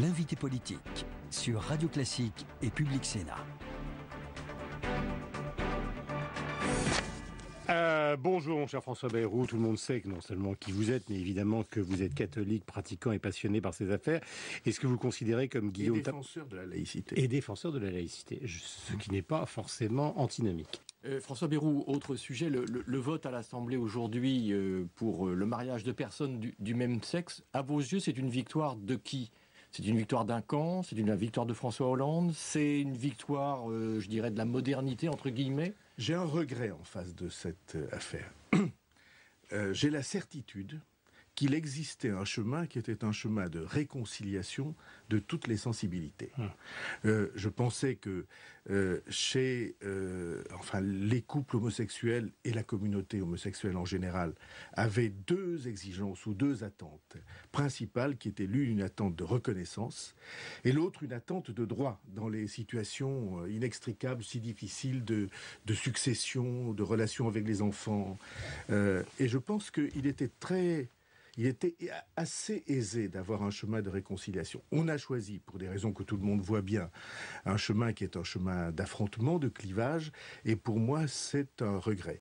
L'invité politique sur Radio Classique et Public Sénat. Euh, bonjour, mon cher François Bayrou. Tout le monde sait que non seulement qui vous êtes, mais évidemment que vous êtes catholique, pratiquant et passionné par ces affaires. Est-ce que vous considérez comme Guillaume... Et défenseur de la laïcité. Et défenseur de la laïcité, ce qui n'est pas forcément antinomique. Euh, François Bayrou, autre sujet, le, vote à l'Assemblée aujourd'hui euh, pour le mariage de personnes du, du même sexe, à vos yeux, c'est une victoire de qui? C'est une victoire d'un camp, c'est une victoire de François Hollande, c'est une victoire, euh, je dirais, de la modernité, entre guillemets J'ai un regret en face de cette euh, affaire. Euh, j'ai la certitude qu'il existait un chemin qui était un chemin de réconciliation de toutes les sensibilités. Hum. Euh, je pensais que euh, chez euh, enfin, les couples homosexuels et la communauté homosexuelle en général avaient deux exigences ou deux attentes principales qui étaient l'une une attente de reconnaissance et l'autre une attente de droit dans les situations inextricables, si difficiles de, de succession, de relations avec les enfants. et je pense qu'il était très il était assez aisé d'avoir un chemin de réconciliation. On a choisi, pour des raisons que tout le monde voit bien, un chemin qui est un chemin d'affrontement, de clivage, et pour moi, c'est un regret.